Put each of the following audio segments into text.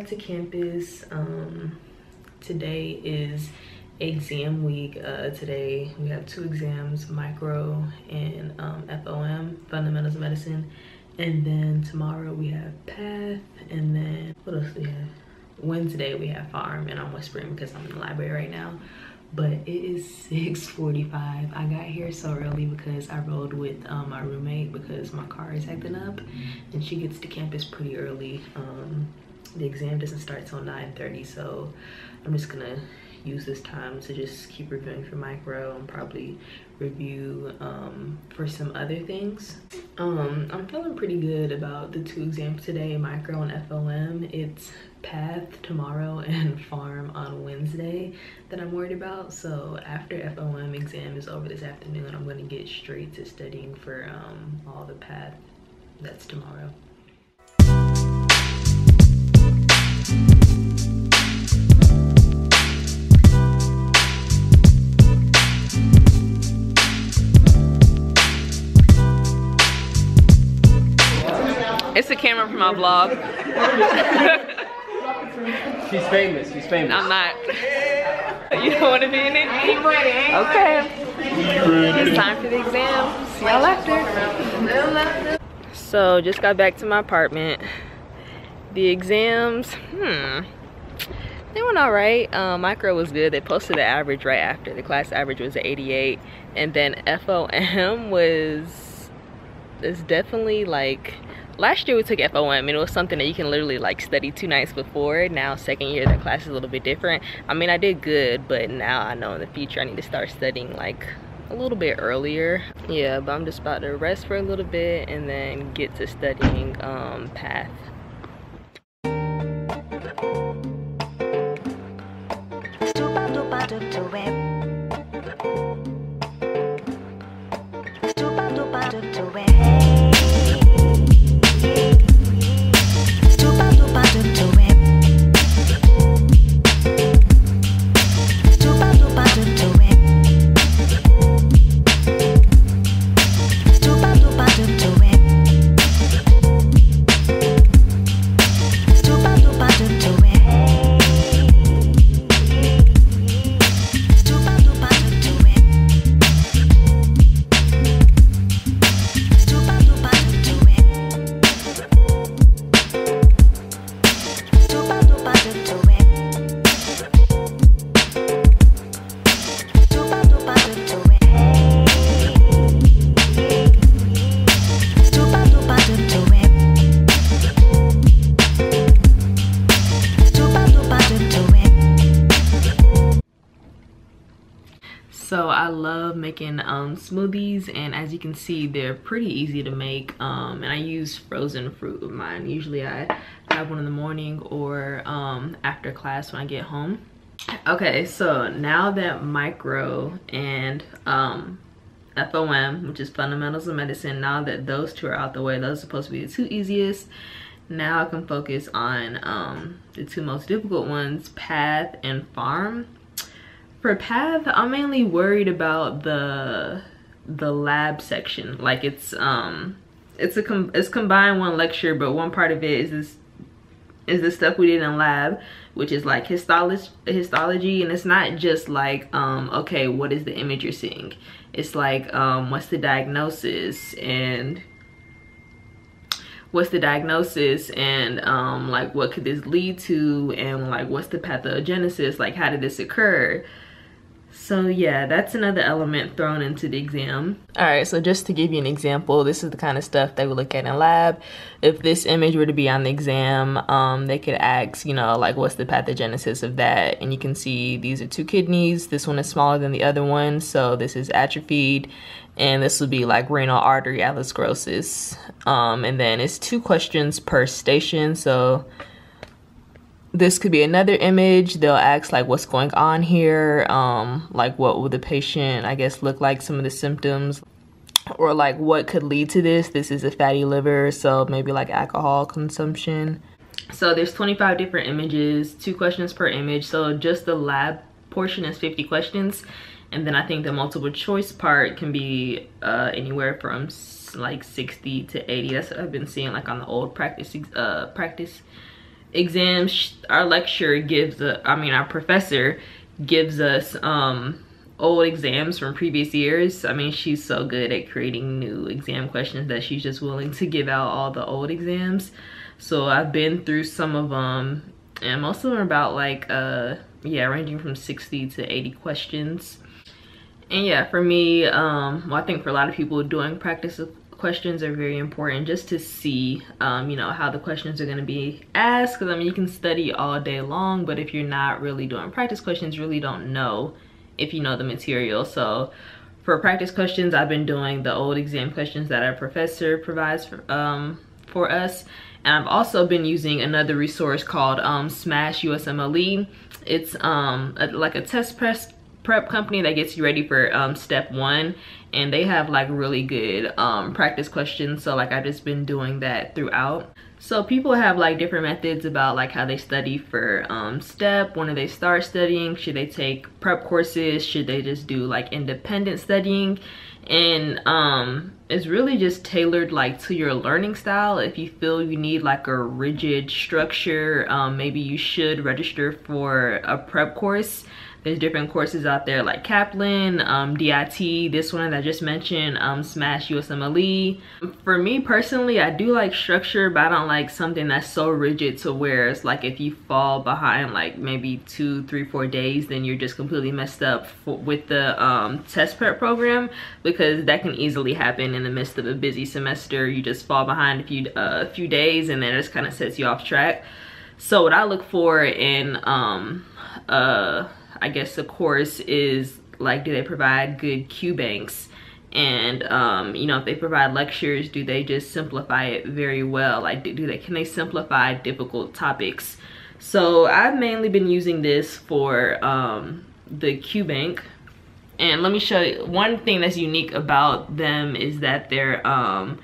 Got to campus. Um, today is exam week. Uh, today we have two exams, micro and um, FOM, fundamentals of medicine. And then tomorrow we have path. And then what else do we have? Wednesday we have pharm and I'm whispering because I'm in the library right now but it is 6:45. i got here so early because i rode with um, my roommate because my car is acting up and she gets to campus pretty early um, the exam doesn't start till 9:30, so i'm just gonna use this time to just keep reviewing for micro and probably review um, for some other things. Um, I'm feeling pretty good about the two exams today, micro and FOM. It's path tomorrow and pharm on Wednesday that I'm worried about. So after FOM exam is over this afternoon, I'm gonna get straight to studying for um, all the path that's tomorrow. It's the camera from my vlog. She's famous. She's famous. I'm not. You don't want to be in it? Okay. It's time for the exam. See y'all after. So just got back to my apartment. The exams, hmm. They went all right. Um, micro was good. They posted the average right after. The class average was 88. And then FOM was, it's definitely like, last year we took FOM and it was something that you can literally like study two nights before. Now second year that class is a little bit different. I mean I did good but now I know in the future I need to start studying like a little bit earlier. Yeah but I'm just about to rest for a little bit and then get to studying um, path. So i love making um, smoothies and as you can see they're pretty easy to make um, and i use frozen fruit with mine. Usually i have one in the morning or um, after class when i get home. Okay so now that micro and um, FOM, which is fundamentals of medicine, now that those two are out the way, those are supposed to be the two easiest. Now I can focus on um, the two most difficult ones, path and pharm for path i'm mainly worried about the the lab section. Like it's um it's a com it's combined one lecture but one part of it is this is the stuff we did in lab which is like histology histology and it's not just like um okay what is the image you're seeing? It's like um what's the diagnosis and what's the diagnosis and um like what could this lead to and like what's the pathogenesis? Like how did this occur so yeah, that's another element thrown into the exam. All right, so just to give you an example, this is the kind of stuff they would look at in lab. If this image were to be on the exam, um, they could ask, you know, like what's the pathogenesis of that? And you can see these are two kidneys. This one is smaller than the other one, so this is atrophied. And this would be like renal artery atherosclerosis. Um, and then it's two questions per station, so this could be another image. They'll ask like what's going on here? Um like what would the patient i guess look like some of the symptoms? Or like what could lead to this? This is a fatty liver so maybe like alcohol consumption. So there's 25 different images two questions per image. So just the lab portion is 50 questions. And then i think the multiple choice part can be uh anywhere from like 60 to 80 that's what i've been seeing like on the old practice uh practice exams our lecturer gives a, I mean our professor gives us um old exams from previous years. I mean she's so good at creating new exam questions that she's just willing to give out all the old exams. So i've been through some of them and most of them are about like uh yeah ranging from 60 to 80 questions. And yeah for me um well i think for a lot of people doing practice questions are very important just to see um, you know how the questions are going to be asked because i mean you can study all day long but if you're not really doing practice questions you really don't know if you know the material. So for practice questions i've been doing the old exam questions that our professor provides for, um, for us. And i've also been using another resource called um, smash usmle it's um, a, like a test press prep company that gets you ready for um, step one and they have like really good um, practice questions. So like I've just been doing that throughout. So people have like different methods about like how they study for um, step when do they start studying should they take prep courses should they just do like independent studying. And um it's really just tailored like to your learning style. If you feel you need like a rigid structure um, maybe you should register for a prep course there's different courses out there like Kaplan, um, DIT, this one that I just mentioned, um, Smash USMLE. For me personally, I do like structure, but I don't like something that's so rigid to where it's like if you fall behind like maybe two, three, four days, then you're just completely messed up for, with the um, test prep program because that can easily happen in the midst of a busy semester. You just fall behind a few, uh, a few days and then it just kind of sets you off track. So what I look for in um, uh, I guess the course is like, do they provide good Q banks? And, um, you know, if they provide lectures, do they just simplify it very well? Like, do, do they, can they simplify difficult topics? So I've mainly been using this for um, the Q bank. And let me show you, one thing that's unique about them is that their, um,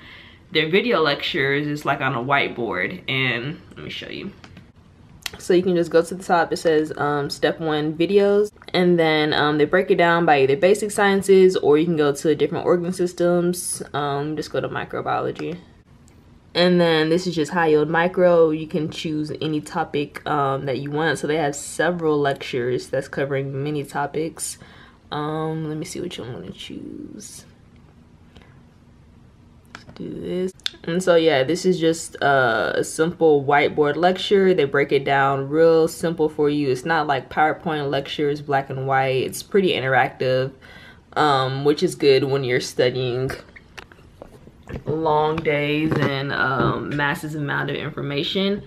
their video lectures is like on a whiteboard. And let me show you so you can just go to the top. It says um, step one videos. And then um, they break it down by either basic sciences or you can go to different organ systems. Um, just go to microbiology. And then this is just high yield micro. You can choose any topic um, that you want. So they have several lectures that's covering many topics. Um, let me see which one i'm to choose do this. And so yeah this is just a simple whiteboard lecture. They break it down real simple for you. It's not like powerpoint lectures black and white. It's pretty interactive um, which is good when you're studying long days and um, massive amount of information.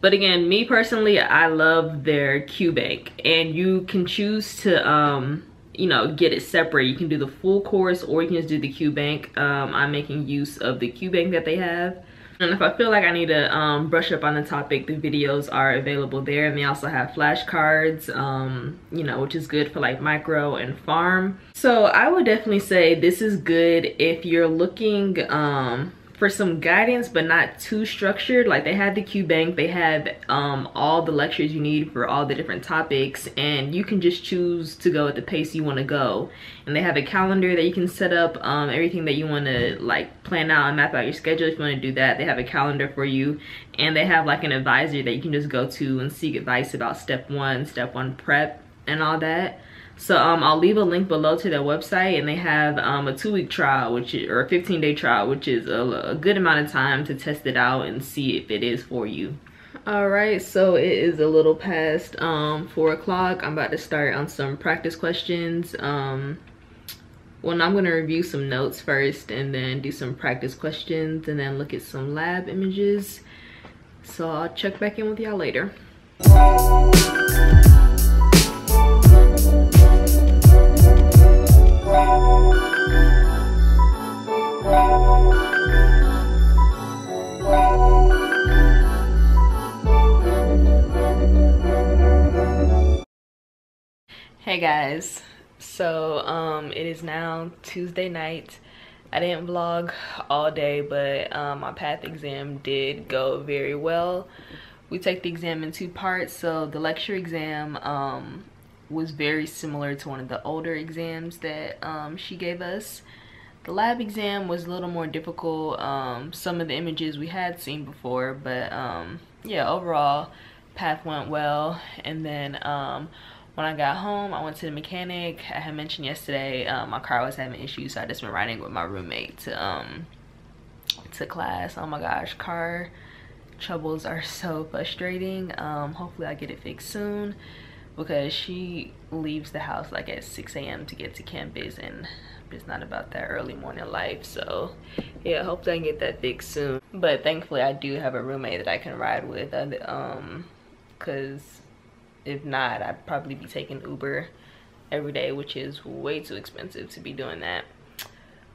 But again me personally i love their q bank and you can choose to um, you know get it separate you can do the full course or you can just do the q bank um, i'm making use of the q bank that they have and if I feel like I need to um, brush up on the topic, the videos are available there. And they also have flashcards, um, you know, which is good for like micro and pharm. So I would definitely say this is good if you're looking um, for some guidance but not too structured. Like they have the q bank they have um, all the lectures you need for all the different topics and you can just choose to go at the pace you want to go. And they have a calendar that you can set up um, everything that you want to like plan out and map out your schedule if you want to do that. They have a calendar for you and they have like an advisor that you can just go to and seek advice about step one step one prep and all that so um, I'll leave a link below to their website and they have um, a two week trial, which is, or a 15 day trial, which is a, a good amount of time to test it out and see if it is for you. All right, so it is a little past um, four o'clock. I'm about to start on some practice questions. Um, well, I'm gonna review some notes first and then do some practice questions and then look at some lab images. So I'll check back in with y'all later. Guys, so um, it is now Tuesday night. I didn't vlog all day, but um, my path exam did go very well. We take the exam in two parts. So the lecture exam um, was very similar to one of the older exams that um, she gave us. The lab exam was a little more difficult. Um, some of the images we had seen before, but um, yeah overall path went well and then when I got home, I went to the mechanic. I had mentioned yesterday um, my car was having issues, so I just been riding with my roommate to um to class. Oh my gosh, car troubles are so frustrating. Um, hopefully I get it fixed soon because she leaves the house like at 6 a.m. to get to campus and it's not about that early morning life so yeah hopefully i can get that fixed soon but thankfully i do have a roommate that i can ride with um because if not i'd probably be taking uber every day which is way too expensive to be doing that.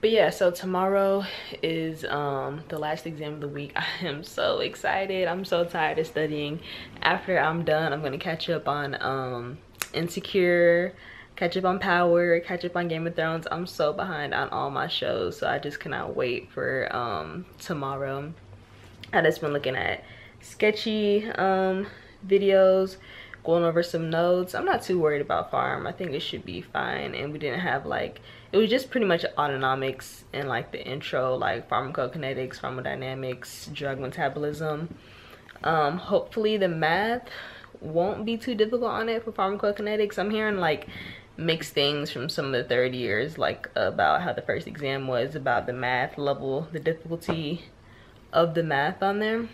But yeah so tomorrow is um the last exam of the week. I am so excited. I'm so tired of studying. After i'm done i'm gonna catch up on um insecure catch up on power catch up on game of thrones. I'm so behind on all my shows so i just cannot wait for um tomorrow. I just been looking at sketchy um videos going over some notes. I'm not too worried about pharm. I think it should be fine. And we didn't have like it was just pretty much autonomics and like the intro like pharmacokinetics pharmacodynamics drug metabolism. Um hopefully the math won't be too difficult on it for pharmacokinetics. I'm hearing like mixed things from some of the third years like about how the first exam was about the math level the difficulty of the math on there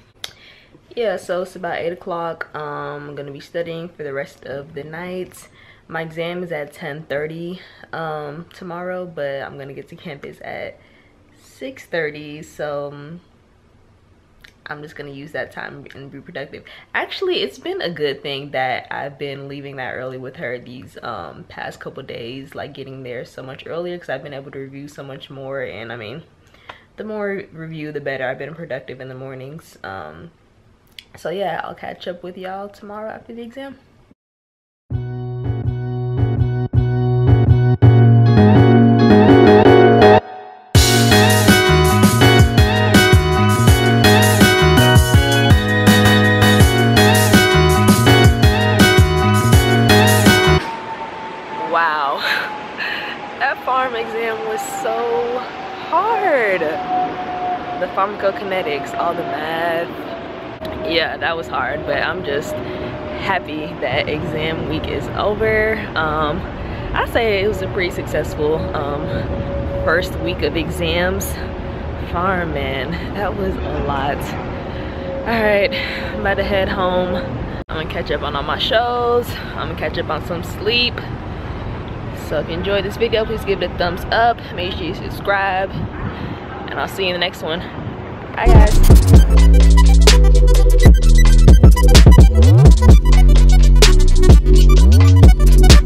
yeah so it's about eight o'clock um i'm gonna be studying for the rest of the night my exam is at 10 30 um tomorrow but i'm gonna get to campus at 6 30 so um, I'm just gonna use that time and be productive. Actually, it's been a good thing that I've been leaving that early with her these um, past couple days, like getting there so much earlier because I've been able to review so much more. And I mean, the more review, the better. I've been productive in the mornings. Um, so yeah, I'll catch up with y'all tomorrow after the exam. Wow, that pharm exam was so hard. The pharmacokinetics, all the math. Yeah, that was hard, but I'm just happy that exam week is over. Um, I say it was a pretty successful um, first week of exams. Pharm, man, that was a lot. All right, I'm about to head home. I'm gonna catch up on all my shows. I'm gonna catch up on some sleep. So if you enjoyed this video, please give it a thumbs up. Make sure you subscribe and I'll see you in the next one. Bye guys. Thank you.